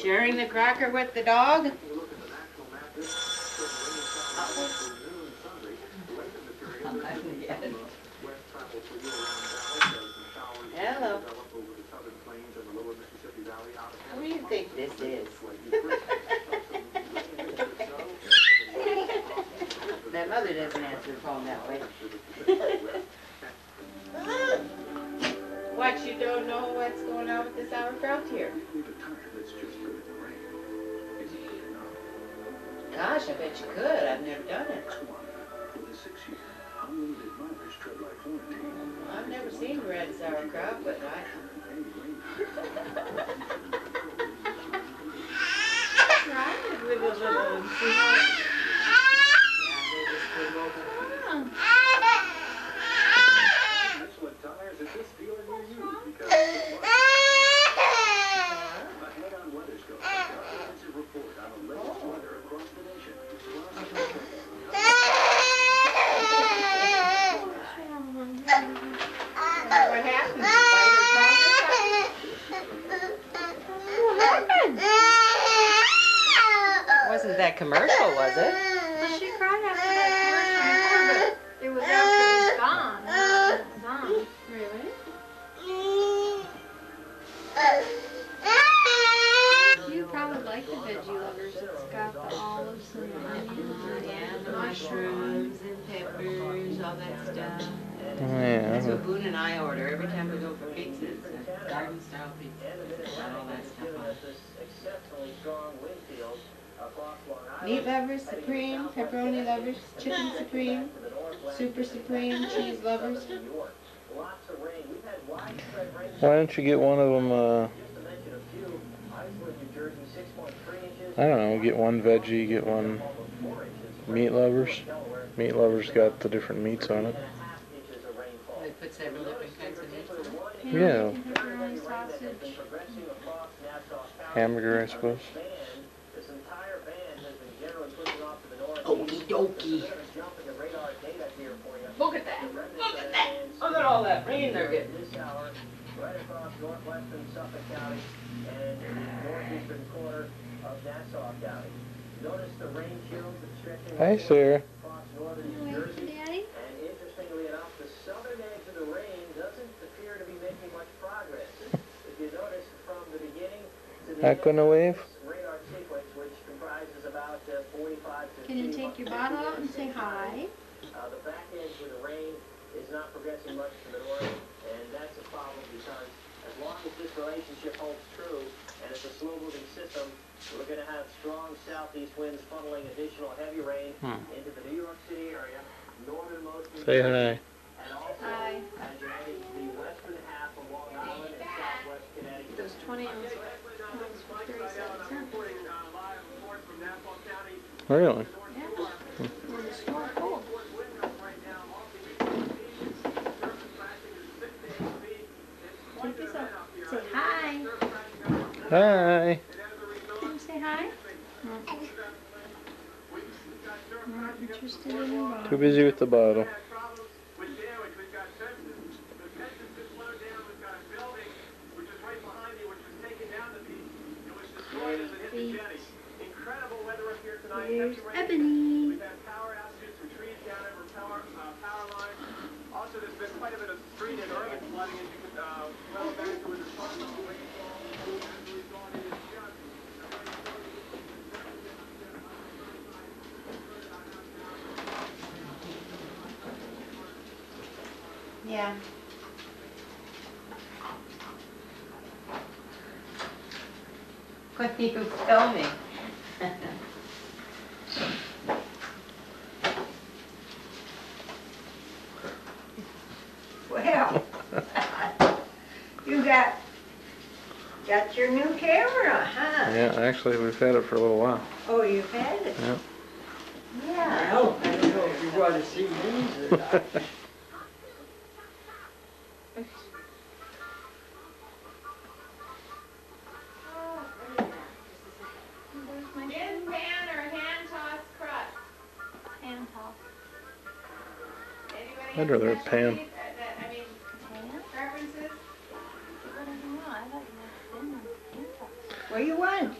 Sharing the cracker with the dog? Hello. Who do you think this is? My mother doesn't answer the phone that way. What, you don't know what's going on with the sauerkraut here? Gosh, I bet you could. I've never done it. I've never seen red sauerkraut, but I. Well, she cried after that commercial before, but it was after it was gone. It was on. Really? You probably like the veggie lovers. It's got the olives and the onions and the mushrooms and peppers, all that stuff. Oh, That's Yeah. what Boone and I order every time we go for pizza. It's garden style pizza. It's got all that stuff on it. Meat lovers, supreme, pepperoni lovers, chicken supreme, super supreme, cheese lovers. Why don't you get one of them? Uh, I don't know. Get one veggie. Get one meat lovers. Meat lovers got the different meats on it. They put several different kinds of meats on it. Yeah. You can have your own sausage. Hamburger, I suppose. Okie dokie. Look at that. Look at that. Look at all that rain they're getting. right across northwestern Suffolk County and northeastern corner of Nassau County. Notice the rain shields that stretching Hi, Sarah. across northern You New Jersey. Daddy? And interestingly enough, the southern edge of the rain doesn't appear to be making much progress. If you notice from the beginning to the Not end gonna wave? Can you take your bottle out and say hi? uh, the back edge of the rain is not progressing much to the north, and that's a problem because as long as this relationship holds true, and it's a slow-moving system, we're going to have strong southeast winds funneling additional heavy rain Hmm. into the New York City area, northernmost New Say Jersey, hi. and also Hi. as you head into the western half of Long Island and southwest Connecticut. Those 20 ounce 37 cents. Really? Yeah. When the store full. Take this. Say hi. Hi. Can you say hi? No. Not interested in. Too busy with the bottle. Here's Ebony. We've had power outages for trees down over power, uh, power lines. Also, there's been quite a bit of street and urban flooding, as you could, uh, well back to the sun was rainfall. As we've gone in and just- Yeah. What do you tell me? Well, you got, got your new camera, huh? Yeah, actually, we've had it for a little while. Oh, you've had it? Yeah. Yeah. Well, I don't know if you want to see these or not. There's my Tin pan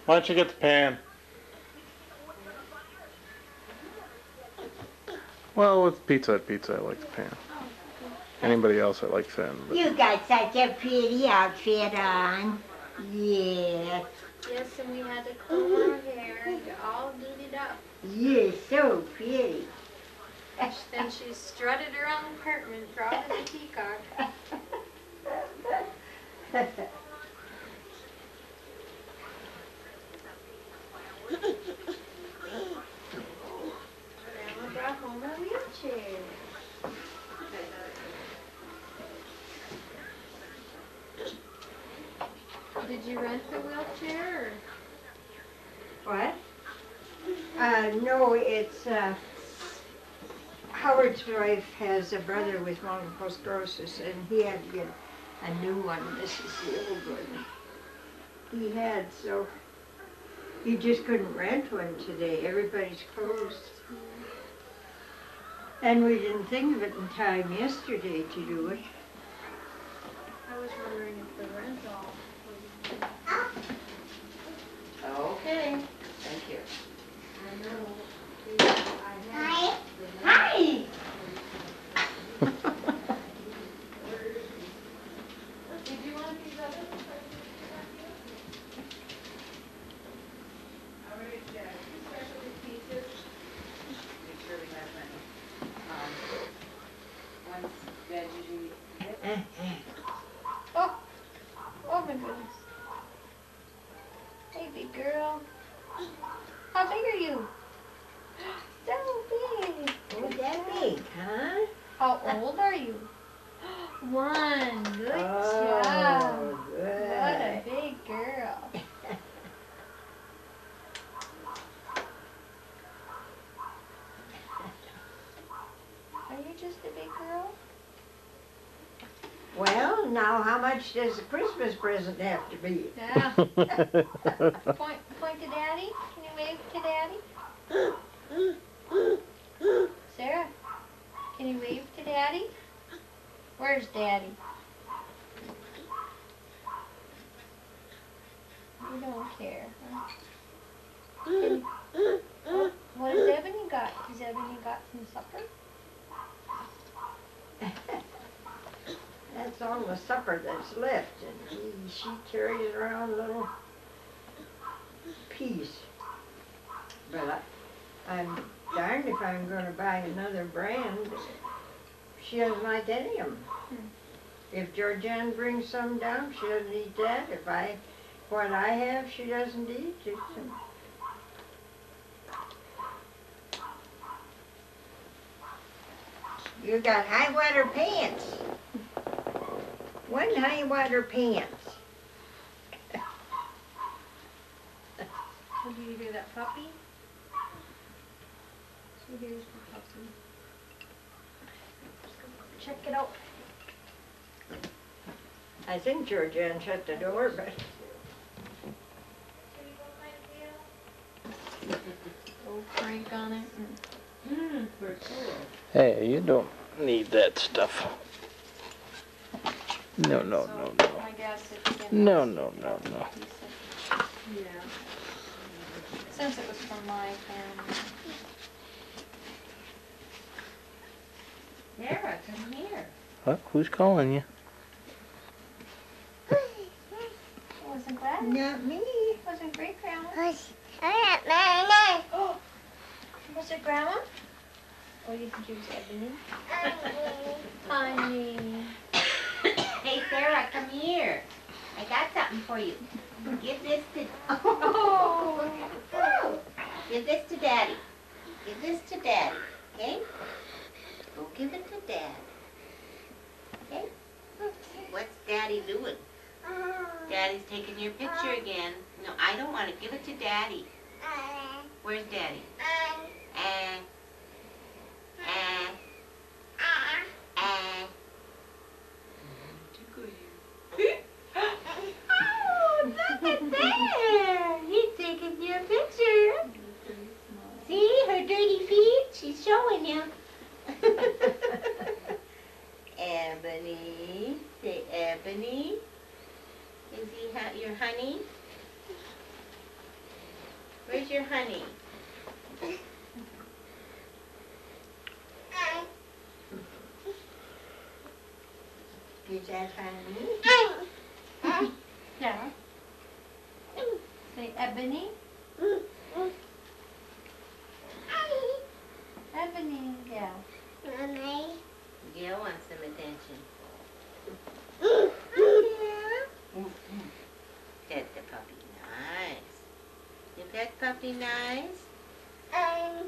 Why don't you get the pan? Well, with pizza at pizza, I like the pan. Anybody else that likes that? But You got such a pretty outfit on. Yeah, Yes, and we had to comb our hair and get all dooted up. you're so pretty. Then she strutted around the apartment, proud as a peacock. Grandma brought home a wheelchair. Did you rent the wheelchair What? Uh, no, it's, uh, Howard's wife has a brother with multiple sclerosis and he had to get a new one. This is the old one. He had, so he just couldn't rent one today. Everybody's closed. And we didn't think of it in time yesterday to do it. I was wondering if the rental was. Okay, thank you. Hi. Hi! Did you want a piece of it? Mm-hmm. Oh, oh my goodness. Hey, big girl. How big are you? So big. Oh, that big, huh? How old are you? One. Good Oh, job. What a big girl. Are you just a big girl? Well, now how much does a Christmas present have to be? Yeah. Point, point to daddy. Can you wave to daddy? Sarah, can you wave to daddy? Where's daddy? You don't care, huh? Can- oh, what has Ebony got? Has Ebony got some supper? All the supper that's left, and he, she carries around a little piece. But I, I'm darned if I'm gonna buy another brand. She doesn't like any of them. Hmm. If Georgianne brings some down, she doesn't eat that. If I, what I have, she doesn't eat. It's, You got high water pants. One high water pants. What do you do, that puppy? So here's the puppy. Check it out. I think Georgianne shut the door, but Old crank on it. Mm, hey, you don't need that stuff. No, no, no, no. I guess it's in No, no, no, no. piece of- Since it was from my family. Sarah, come here. What? Who's calling you? It wasn't glad. Not me. It wasn't great grandma. Oh, was it grandma? Oh, you think it was Ebony? Honey. Hey Sarah, come here. I got something for you. Give this to Oh. give this to Daddy. Give this to Daddy. Okay? Go give it to Dad. Okay? What's Daddy doing? Daddy's taking your picture again. No, I don't want to give it to Daddy. Where's Daddy? Eh. Eh. Eh. Oh, look at there! He's taking your picture. See her dirty feet? She's showing you. Ebony, say Ebony. Is he ha- your honey? Where's your honey? Is that honey? Yeah. Say. Ebony, yeah. Gail wants some attention. Pet the puppy nice. You puppy nice? Um,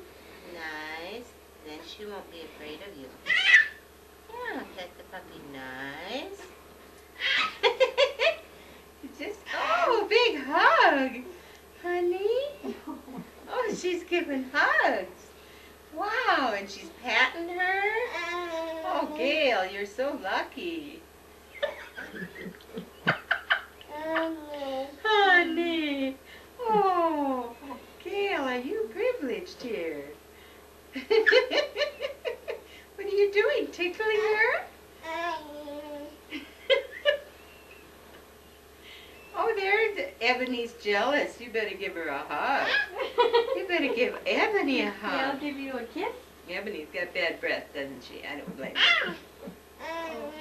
nice. Then she won't be afraid of you. Yeah, pet the puppy nice. Just oh, big hug, honey. Oh, she's giving hugs. Wow, and she's patting her. Uh-huh. Oh, Gail, you're so lucky. Honey. Oh, Gail, are you privileged here? what are you doing? Tickling her? oh, there's Ebony's jealous. You better give her a hug. You better give Ebony a hug. I'll give you a kiss. Ebony's got bad breath, doesn't she? I don't blame her.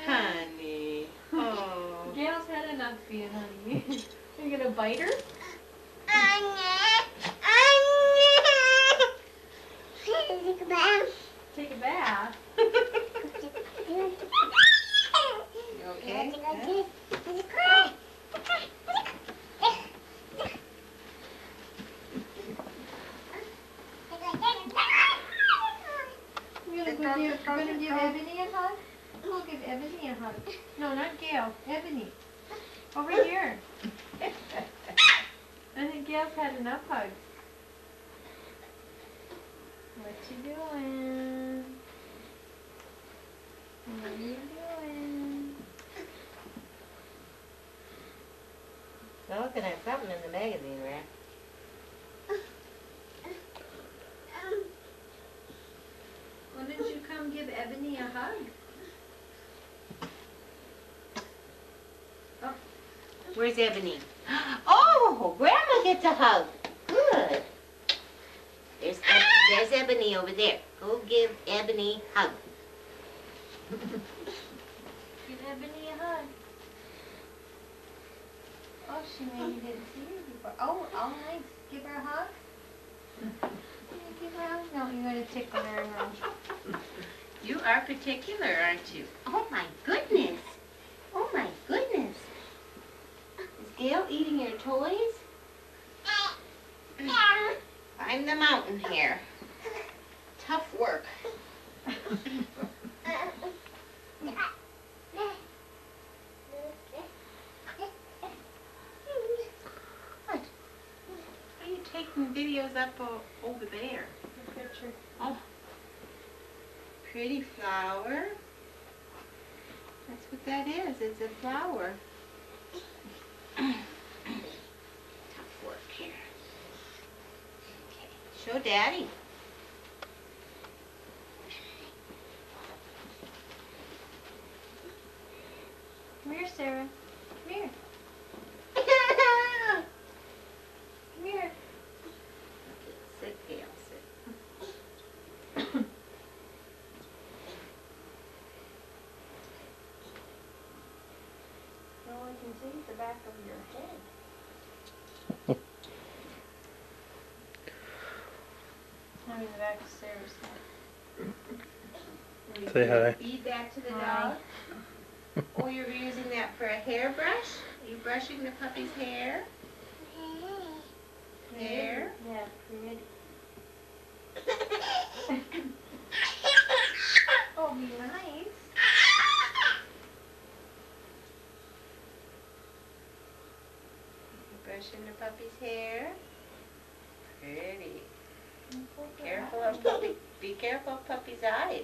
Honey. Oh. Gail's had enough being honey. Are you gonna bite her? Take a bath. You okay? We're gonna, go give, we're gonna give Ebony a hug? We'll give Ebony a hug. No, not Gail. Ebony. Over here. I think Gail's had enough hugs. What you doing? What are you doing? They're looking at something in the magazine, right? Why didn't you come give Ebony a hug? Oh, Where's Ebony? Oh, Grandma gets a hug. Good. There's, there's Ebony over there. Go give Ebony a hug. Give Ebony a hug. Oh, she maybe didn't see you before. Oh, oh, nice. Give her a hug. Give her a hug. No, you're gonna tickle her. No. You are particular, aren't you? Oh my goodness. Oh my goodness. Is Gail eating your toys? I'm the mountain hare. Tough work. What? Are you taking videos up o- over there? Good picture. Oh. Pretty flower. That's what that is. It's a flower. Tough work here. Okay. Show Daddy. Come here, Sarah. Come here. Come here. Sit, Gail, sit. All I can see is the back of your head. I mean, the back of Sarah's head. Say hi. Feed that to the Hi. dog. Oh, you're using that for a hairbrush? Are you brushing the puppy's hair? Hair? Yeah, pretty. Oh, be nice. Brushing the puppy's hair. Pretty. Careful of puppy. Be careful of puppy's eyes.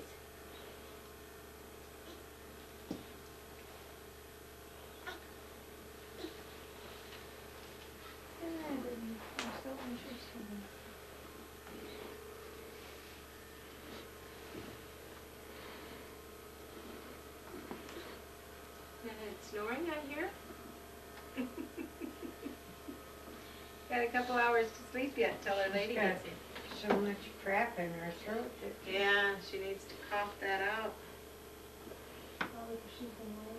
I'm so interested. And it's snoring out here. Got got a couple hours to sleep yet till her lady She's got- gets here. So much crap in her throat that Yeah, she needs to cough that out. Probably 'cause she's been raised.